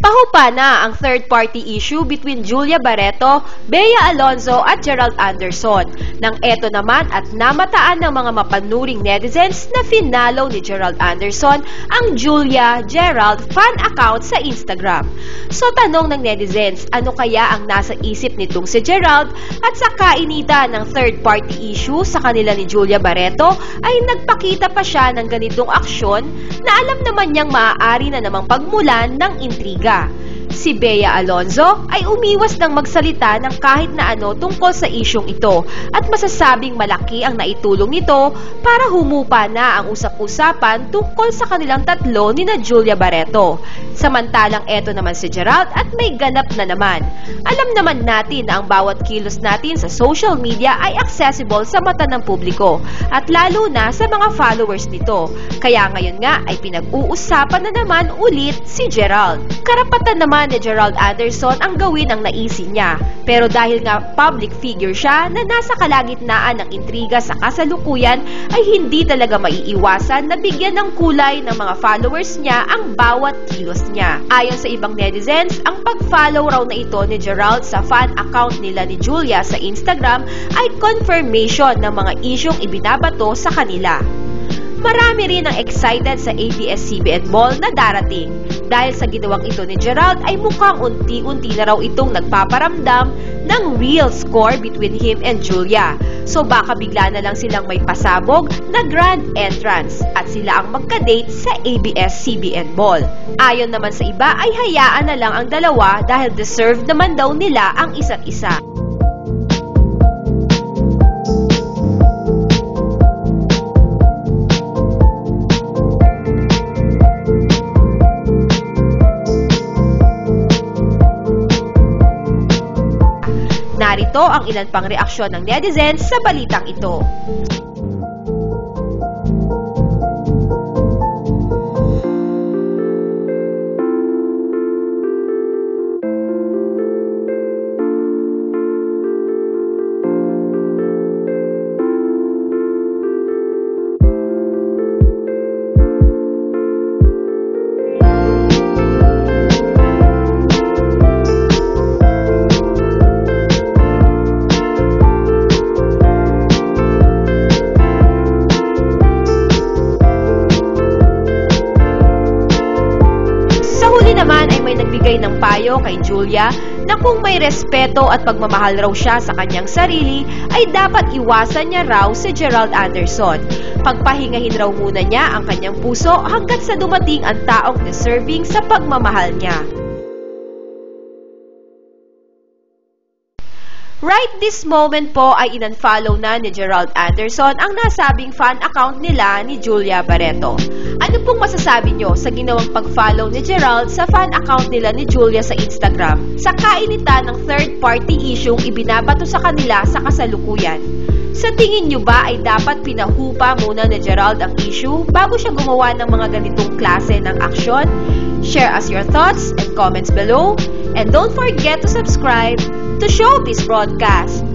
Humupa na ang third-party issue between Julia Barreto, Bea Alonzo at Gerald Anderson. Nang eto naman at namataan ng mga mapanuring netizens na finalo ni Gerald Anderson ang Julia Gerald fan account sa Instagram. So tanong ng netizens, ano kaya ang nasa isip nitong si Gerald at sa kainitan ng third-party issue sa kanila ni Julia Barreto ay nagpakita pa siya ng ganitong aksyon na alam naman niyang maaari na namang pagmulan ng intriga. Vega. Si Bea Alonzo ay umiwas ng magsalita ng kahit na ano tungkol sa isyong ito at masasabing malaki ang naitulong nito para humupa na ang usap-usapan tungkol sa kanilang tatlo ni na Julia Barreto. Samantalang eto naman si Gerald at may ganap na naman. Alam naman natin na ang bawat kilos natin sa social media ay accessible sa mata ng publiko at lalo na sa mga followers nito. Kaya ngayon nga ay pinag-uusapan na naman ulit si Gerald. Karapatan naman ni Gerald Anderson ang gawin ang naisip niya. Pero dahil nga public figure siya na nasa kalagitnaan ng intriga sa kasalukuyan ay hindi talaga maiiwasan na bigyan ng kulay ng mga followers niya ang bawat kilos niya. Ayon sa ibang netizens, ang pag-follow raw na ito ni Gerald sa fan account nila ni Julia sa Instagram ay confirmation ng mga isyong ibinabato sa kanila. Marami rin ang excited sa ABS-CBN Mall na darating. Dahil sa ginawang ito ni Gerald ay mukhang unti-unti na raw itong nagpaparamdam ng real score between him and Julia. So baka bigla na lang silang may pasabog na grand entrance at sila ang magka-date sa ABS-CBN Mall. Ayon naman sa iba ay hayaan na lang ang dalawa dahil deserve naman daw nila ang isa't isa. Narito ang ilan pang reaksyon ng netizens sa balitang ito. Payo kay Julia na kung may respeto at pagmamahal raw siya sa kanyang sarili ay dapat iwasan niya raw si Gerald Anderson. Pagpahingahin raw muna niya ang kanyang puso hanggat sa dumating ang taong deserving sa pagmamahal niya. Right this moment po ay inunfollow na ni Gerald Anderson ang nasabing fan account nila ni Julia Barreto. Ano pong masasabi nyo sa ginawang pag-follow ni Gerald sa fan account nila ni Julia sa Instagram sa kainitan ng third-party issue ibinabato sa kanila sa kasalukuyan? Sa tingin nyo ba ay dapat pinahupa muna ni Gerald ang issue bago siya gumawa ng mga ganitong klase ng aksyon? Share us your thoughts and comments below. And don't forget to subscribe to Showbiz Broadcast.